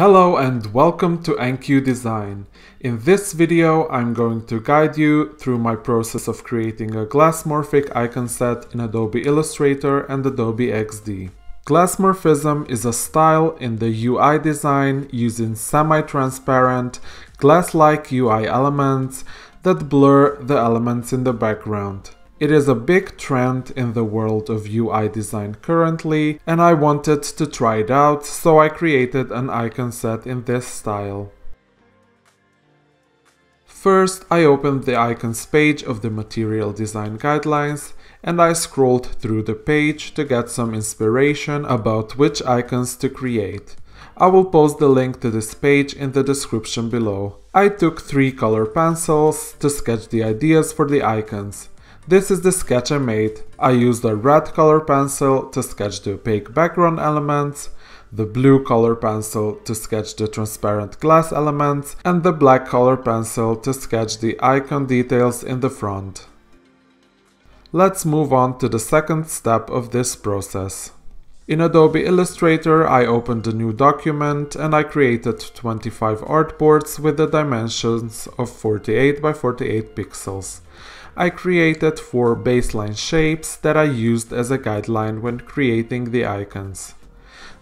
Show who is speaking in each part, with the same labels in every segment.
Speaker 1: Hello and welcome to NQ Design. In this video I'm going to guide you through my process of creating a glassmorphic icon set in Adobe Illustrator and Adobe XD. Glassmorphism is a style in the UI design using semi-transparent, glass-like UI elements that blur the elements in the background. It is a big trend in the world of UI design currently, and I wanted to try it out, so I created an icon set in this style. First, I opened the icons page of the Material Design Guidelines and I scrolled through the page to get some inspiration about which icons to create. I will post the link to this page in the description below. I took three color pencils to sketch the ideas for the icons. This is the sketch I made. I used a red color pencil to sketch the opaque background elements, the blue color pencil to sketch the transparent glass elements, and the black color pencil to sketch the icon details in the front. Let's move on to the second step of this process. In Adobe Illustrator, I opened a new document and I created 25 artboards with the dimensions of 48 by 48 pixels. I created four baseline shapes that I used as a guideline when creating the icons.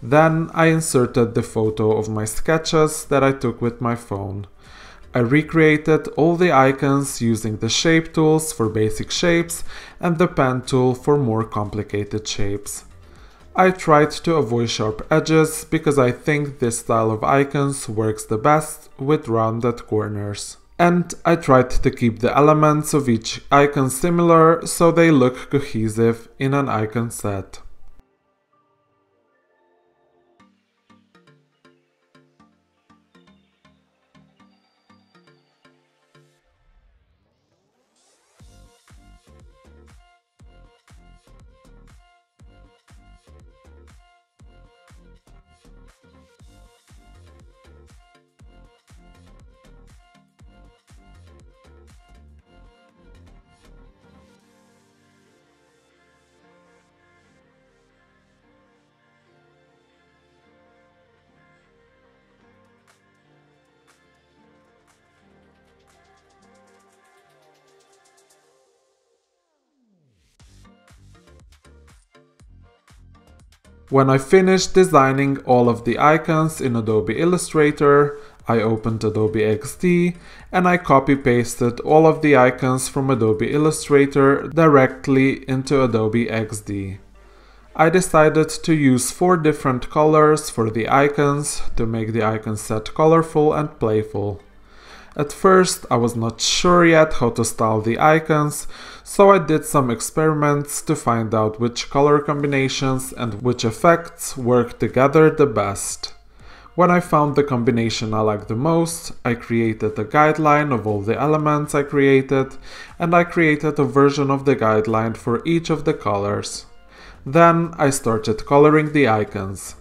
Speaker 1: Then I inserted the photo of my sketches that I took with my phone. I recreated all the icons using the shape tools for basic shapes and the pen tool for more complicated shapes. I tried to avoid sharp edges because I think this style of icons works the best with rounded corners and I tried to keep the elements of each icon similar so they look cohesive in an icon set. When I finished designing all of the icons in Adobe Illustrator, I opened Adobe XD and I copy pasted all of the icons from Adobe Illustrator directly into Adobe XD. I decided to use four different colors for the icons to make the icon set colorful and playful. At first I was not sure yet how to style the icons, so I did some experiments to find out which color combinations and which effects work together the best. When I found the combination I liked the most, I created a guideline of all the elements I created, and I created a version of the guideline for each of the colors. Then I started coloring the icons.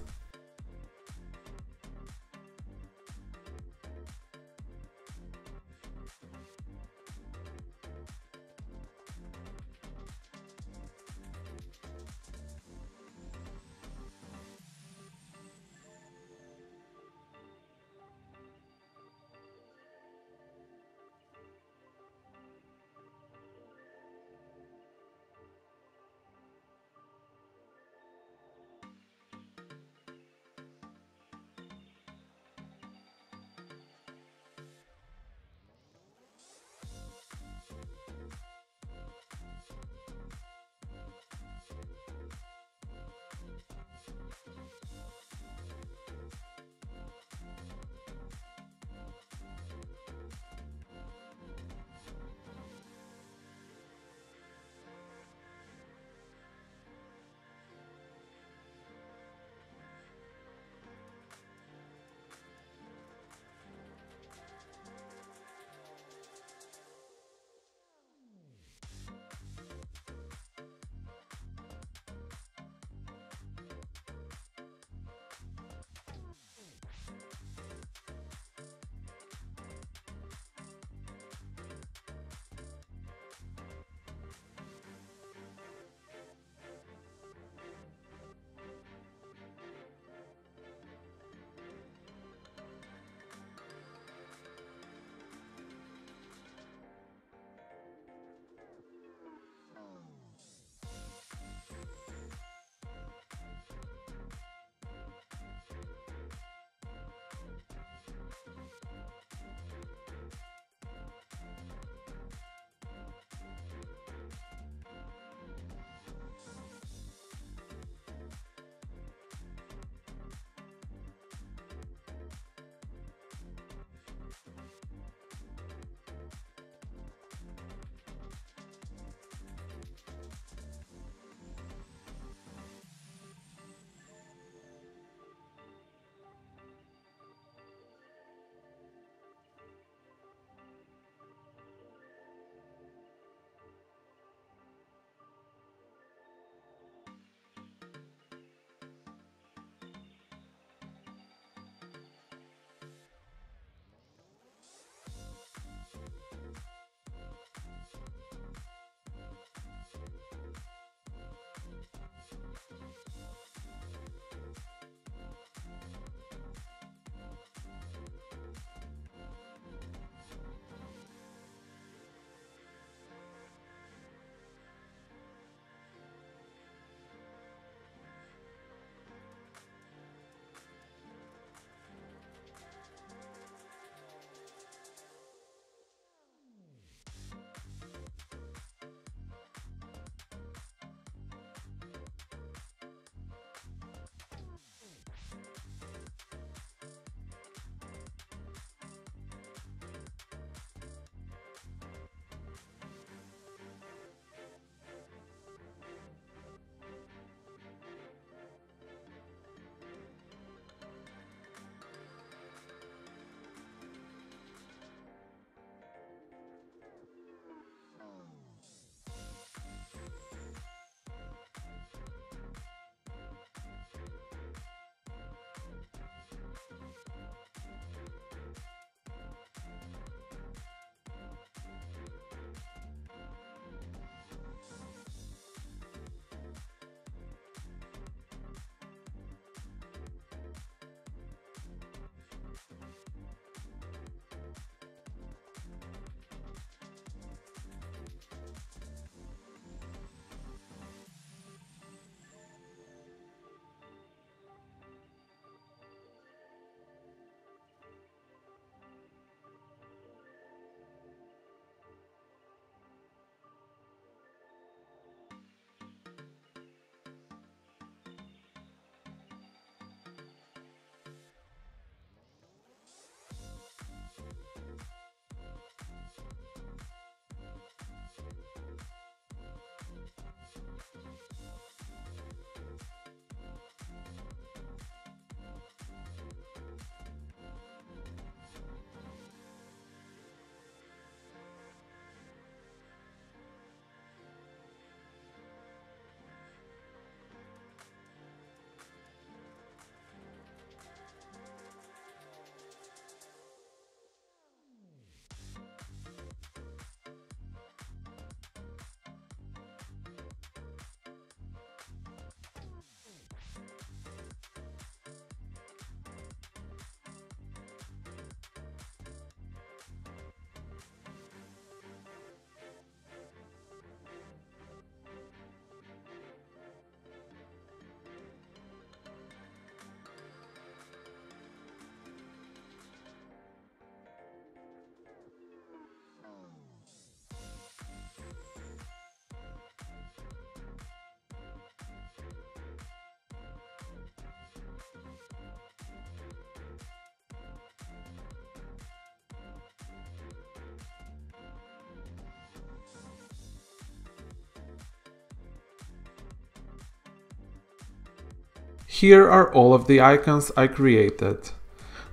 Speaker 1: Here are all of the icons I created.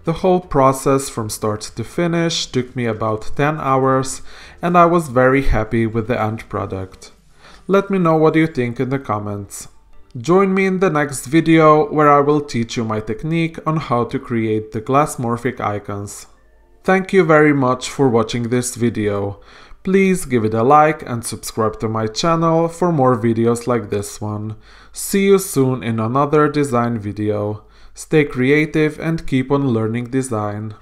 Speaker 1: The whole process from start to finish took me about 10 hours and I was very happy with the end product. Let me know what you think in the comments. Join me in the next video where I will teach you my technique on how to create the glass morphic icons. Thank you very much for watching this video. Please give it a like and subscribe to my channel for more videos like this one. See you soon in another design video. Stay creative and keep on learning design.